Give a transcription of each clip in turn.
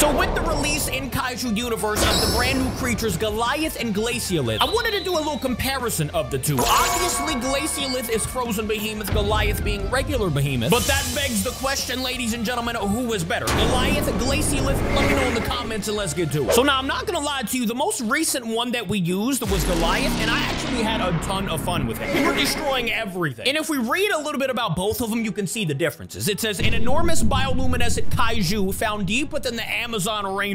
So with the release in Kaiju Universe of the brand new creatures Goliath and Glacialith, I wanted to do a little comparison of the two. Obviously, Glacialith is frozen behemoth, Goliath being regular behemoth. But that begs the question, ladies and gentlemen, who is better? Goliath, Glacialith? Let me know in the comments and let's get to it. So now, I'm not gonna lie to you, the most recent one that we used was Goliath, and I actually had a ton of fun with it. We were destroying everything. And if we read a little bit about both of them, you can see the differences. It says, an enormous bioluminescent kaiju found deep within the Amazon rainforest.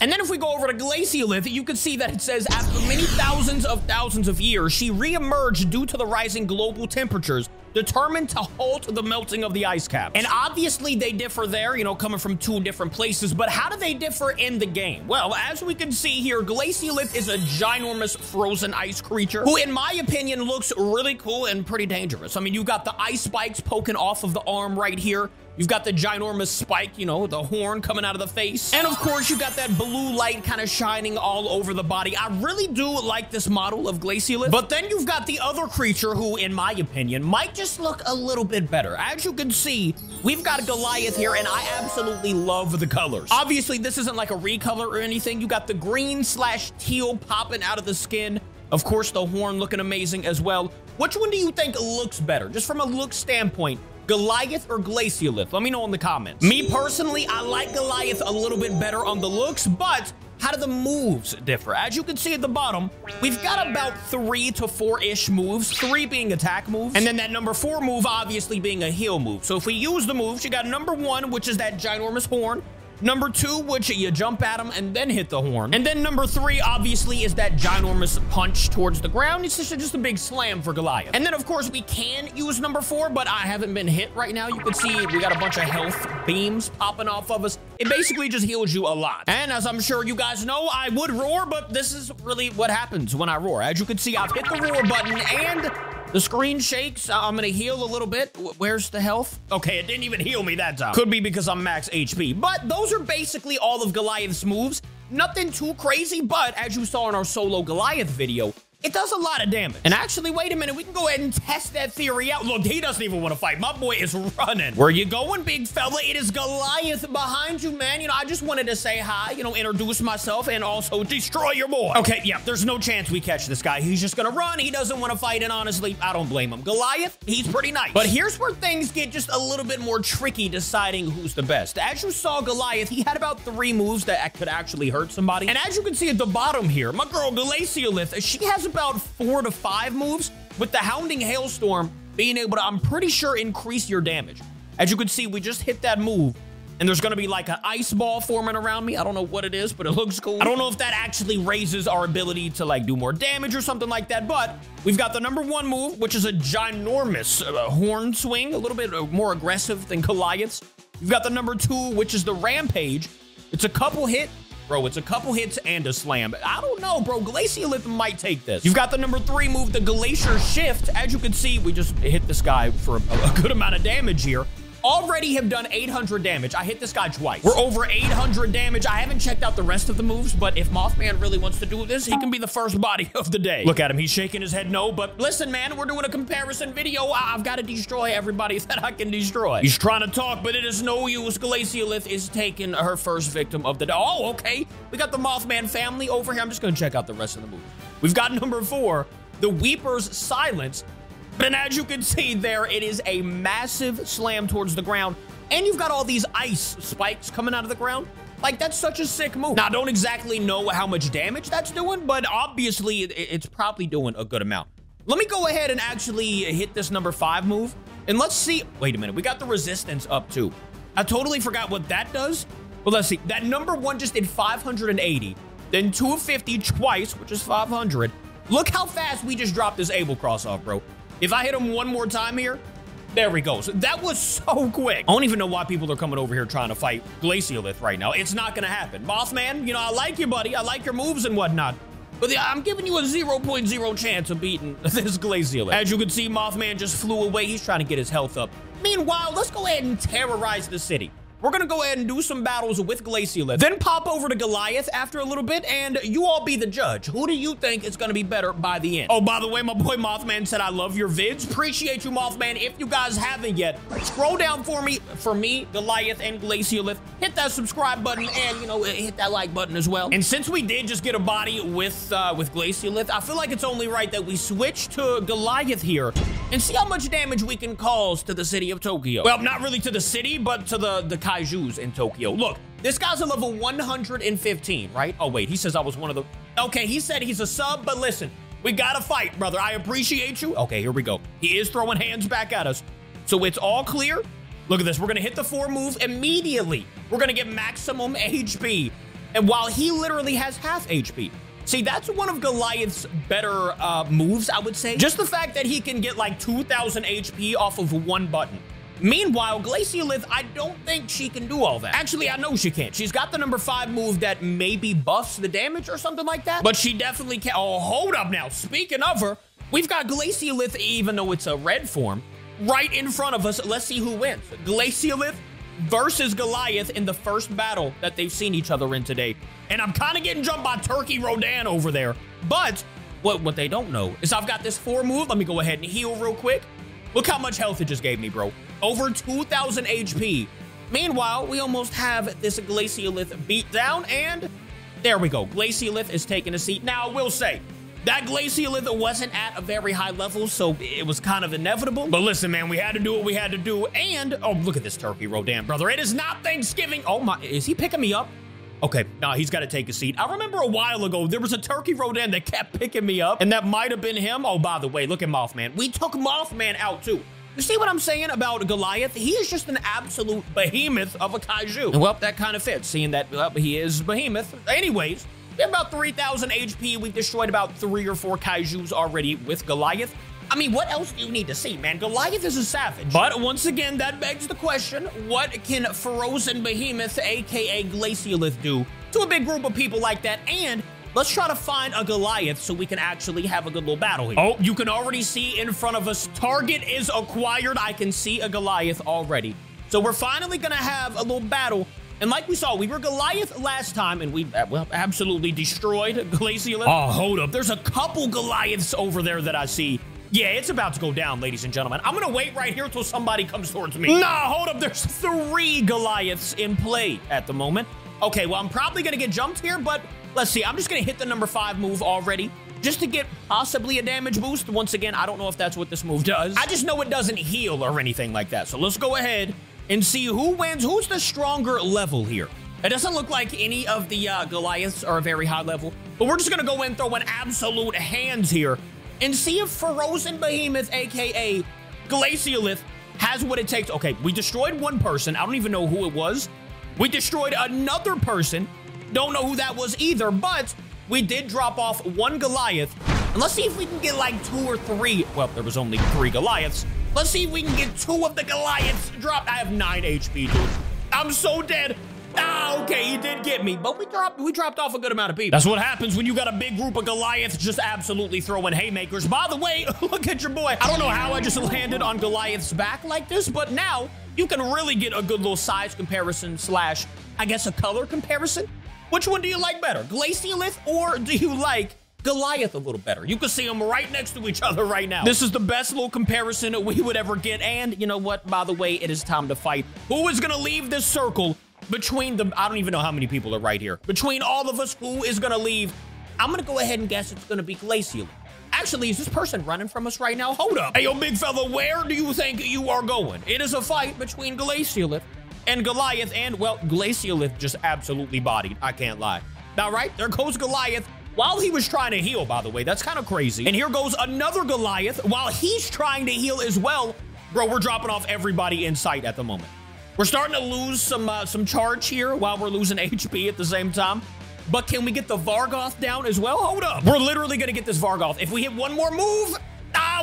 And then if we go over to Glacialith, you can see that it says, after many thousands of thousands of years, she re-emerged due to the rising global temperatures determined to halt the melting of the ice caps. And obviously they differ there, you know, coming from two different places, but how do they differ in the game? Well, as we can see here, Glacialith is a ginormous frozen ice creature who, in my opinion, looks really cool and pretty dangerous. I mean, you've got the ice spikes poking off of the arm right here. You've got the ginormous spike, you know, the horn coming out of the face. And of course, you've got that blue light kind of shining all over the body. I really do like this model of Glacialith. But then you've got the other creature who, in my opinion, might just look a little bit better. As you can see, we've got Goliath here, and I absolutely love the colors. Obviously, this isn't like a recolor or anything. You got the green slash teal popping out of the skin. Of course, the horn looking amazing as well. Which one do you think looks better? Just from a look standpoint, Goliath or Glacialith? Let me know in the comments. Me personally, I like Goliath a little bit better on the looks, but how do the moves differ? As you can see at the bottom, we've got about three to four-ish moves, three being attack moves, and then that number four move obviously being a heal move. So if we use the moves, you got number one, which is that ginormous horn, Number two, which you jump at him and then hit the horn. And then number three, obviously, is that ginormous punch towards the ground. It's just, just a big slam for Goliath. And then, of course, we can use number four, but I haven't been hit right now. You can see we got a bunch of health beams popping off of us. It basically just heals you a lot. And as I'm sure you guys know, I would roar, but this is really what happens when I roar. As you can see, I've hit the roar button and the screen shakes. Uh, I'm gonna heal a little bit. Where's the health? Okay, it didn't even heal me that time. Could be because I'm max HP. But those are basically all of Goliath's moves. Nothing too crazy, but as you saw in our solo Goliath video, it does a lot of damage. And actually, wait a minute, we can go ahead and test that theory out. Look, he doesn't even want to fight. My boy is running. Where you going, big fella? It is Goliath behind you, man. You know, I just wanted to say hi, you know, introduce myself and also destroy your boy. Okay, yeah, there's no chance we catch this guy. He's just gonna run. He doesn't want to fight, and honestly, I don't blame him. Goliath, he's pretty nice. But here's where things get just a little bit more tricky deciding who's the best. As you saw Goliath, he had about three moves that could actually hurt somebody. And as you can see at the bottom here, my girl Glacialith, she has about four to five moves, with the Hounding Hailstorm being able to, I'm pretty sure, increase your damage. As you can see, we just hit that move, and there's gonna be like an ice ball forming around me. I don't know what it is, but it looks cool. I don't know if that actually raises our ability to like do more damage or something like that, but we've got the number one move, which is a ginormous uh, horn swing, a little bit uh, more aggressive than Goliath's. You've got the number two, which is the Rampage. It's a couple hit, Bro, it's a couple hits and a slam. I don't know, bro. Glacialith might take this. You've got the number three move, the Glacier Shift. As you can see, we just hit this guy for a, a good amount of damage here already have done 800 damage. I hit this guy twice. We're over 800 damage. I haven't checked out the rest of the moves, but if Mothman really wants to do this, he can be the first body of the day. Look at him. He's shaking his head no, but listen, man, we're doing a comparison video. I've got to destroy everybody that I can destroy. He's trying to talk, but it is no use. Glacialith is taking her first victim of the day. Oh, okay. We got the Mothman family over here. I'm just going to check out the rest of the movie. We've got number four, the Weeper's Silence. And as you can see there, it is a massive slam towards the ground. And you've got all these ice spikes coming out of the ground. Like, that's such a sick move. Now, I don't exactly know how much damage that's doing, but obviously it's probably doing a good amount. Let me go ahead and actually hit this number five move. And let's see. Wait a minute. We got the resistance up too. I totally forgot what that does. But let's see. That number one just did 580, then 250 twice, which is 500. Look how fast we just dropped this Abelcross off, bro. If I hit him one more time here, there we go. That was so quick. I don't even know why people are coming over here trying to fight Glacialith right now. It's not going to happen. Mothman, you know, I like you, buddy. I like your moves and whatnot. But yeah, I'm giving you a 0.0 chance of beating this Glacialith. As you can see, Mothman just flew away. He's trying to get his health up. Meanwhile, let's go ahead and terrorize the city. We're gonna go ahead and do some battles with Glacialith, then pop over to Goliath after a little bit, and you all be the judge. Who do you think is gonna be better by the end? Oh, by the way, my boy Mothman said I love your vids. Appreciate you, Mothman. If you guys haven't yet, scroll down for me, for me, Goliath and Glacialith. Hit that subscribe button and, you know, hit that like button as well. And since we did just get a body with, uh, with Glacialith, I feel like it's only right that we switch to Goliath here and see how much damage we can cause to the city of Tokyo. Well, not really to the city, but to the, the kaijus in Tokyo. Look, this guy's a level 115, right? Oh, wait, he says I was one of the... Okay, he said he's a sub, but listen, we gotta fight, brother. I appreciate you. Okay, here we go. He is throwing hands back at us. So it's all clear. Look at this. We're gonna hit the four move immediately. We're gonna get maximum HP. And while he literally has half HP, See, that's one of Goliath's better uh, moves, I would say. Just the fact that he can get like 2,000 HP off of one button. Meanwhile, Glacialith, I don't think she can do all that. Actually, I know she can't. She's got the number five move that maybe buffs the damage or something like that. But she definitely can't. Oh, hold up now. Speaking of her, we've got Glacialith, even though it's a red form, right in front of us. Let's see who wins. Glacialith versus Goliath in the first battle that they've seen each other in today. And I'm kind of getting jumped by Turkey Rodan over there. But what, what they don't know is I've got this four move. Let me go ahead and heal real quick. Look how much health it just gave me, bro. Over 2,000 HP. Meanwhile, we almost have this Glacialith beat down, and there we go. Glacialith is taking a seat. Now, I will say, that Glacialith wasn't at a very high level, so it was kind of inevitable. But listen, man, we had to do what we had to do. And, oh, look at this turkey Rodan, brother. It is not Thanksgiving. Oh, my. Is he picking me up? Okay, nah, he's got to take a seat. I remember a while ago, there was a turkey Rodan that kept picking me up, and that might have been him. Oh, by the way, look at Mothman. We took Mothman out, too. You see what I'm saying about Goliath? He is just an absolute behemoth of a kaiju. And well, that kind of fits, seeing that well, he is behemoth. Anyways, we have about 3,000 HP. We've destroyed about three or four kaijus already with Goliath. I mean, what else do you need to see, man? Goliath is a savage. But once again, that begs the question, what can Frozen Behemoth, aka Glacialith, do to a big group of people like that? And let's try to find a Goliath so we can actually have a good little battle here. Oh, you can already see in front of us, target is acquired. I can see a Goliath already. So we're finally gonna have a little battle and like we saw, we were Goliath last time, and we, uh, well, absolutely destroyed Glacialith. Oh, hold up. There's a couple Goliaths over there that I see. Yeah, it's about to go down, ladies and gentlemen. I'm gonna wait right here until somebody comes towards me. Nah, hold up. There's three Goliaths in play at the moment. Okay, well, I'm probably gonna get jumped here, but let's see. I'm just gonna hit the number five move already just to get possibly a damage boost. Once again, I don't know if that's what this move does. I just know it doesn't heal or anything like that. So let's go ahead and see who wins. Who's the stronger level here? It doesn't look like any of the uh, Goliaths are a very high level, but we're just gonna go in throwing absolute hands here and see if Frozen Behemoth, aka Glacialith, has what it takes. Okay, we destroyed one person. I don't even know who it was. We destroyed another person. Don't know who that was either, but we did drop off one Goliath. And let's see if we can get like two or three. Well, there was only three Goliaths. Let's see if we can get two of the Goliaths dropped. I have nine HP, dude. I'm so dead. Ah, okay, he did get me, but we dropped we dropped off a good amount of people. That's what happens when you got a big group of Goliaths just absolutely throwing haymakers. By the way, look at your boy. I don't know how I just landed on Goliath's back like this, but now you can really get a good little size comparison slash, I guess, a color comparison. Which one do you like better, Glacialith or do you like Goliath a little better. You can see them right next to each other right now. This is the best little comparison we would ever get. And you know what? By the way, it is time to fight. Who is going to leave this circle between the... I don't even know how many people are right here. Between all of us, who is going to leave? I'm going to go ahead and guess it's going to be Glacial. Actually, is this person running from us right now? Hold up. Hey, yo, big fella, where do you think you are going? It is a fight between Glacialith and Goliath, and, well, Glacialith just absolutely bodied. I can't lie. Now, right, there goes Goliath while he was trying to heal, by the way. That's kind of crazy. And here goes another Goliath while he's trying to heal as well. Bro, we're dropping off everybody in sight at the moment. We're starting to lose some uh, some charge here while we're losing HP at the same time. But can we get the Vargoth down as well? Hold up. We're literally going to get this Vargoth. If we hit one more move,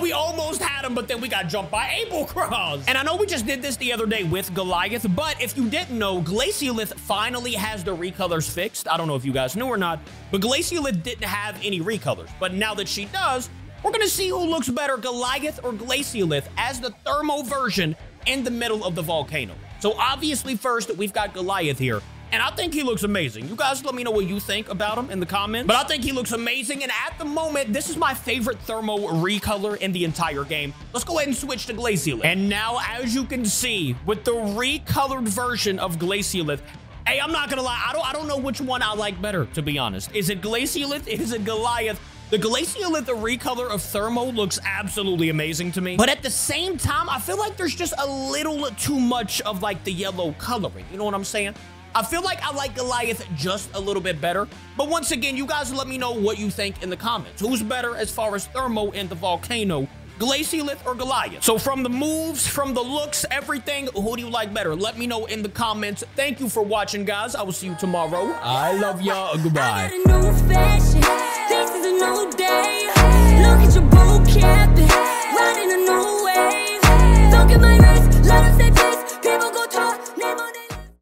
We almost had him, but then we got jumped by Abelcross. And I know we just did this the other day with Goliath, but if you didn't know, Glacialith finally has the recolors fixed. I don't know if you guys knew or not, but Glacialith didn't have any recolors. But now that she does, we're to see who looks better, Goliath or Glacialith, as the thermo version in the middle of the volcano. So obviously first, we've got Goliath here. And I think he looks amazing. You guys let me know what you think about him in the comments. But I think he looks amazing. And at the moment, this is my favorite thermo recolor in the entire game. Let's go ahead and switch to Glacialith. And now, as you can see, with the recolored version of Glacialith, Hey, I'm not gonna lie. I don't. I don't know which one I like better, to be honest. Is it Glacialith? Is it Goliath? The Glacialith the recolor of Thermo looks absolutely amazing to me. But at the same time, I feel like there's just a little too much of like the yellow coloring. You know what I'm saying? I feel like I like Goliath just a little bit better. But once again, you guys let me know what you think in the comments. Who's better as far as Thermo and the Volcano? Glacialith or Goliath? So from the moves, from the looks, everything, who do you like better? Let me know in the comments. Thank you for watching, guys. I will see you tomorrow. I love y'all. Goodbye.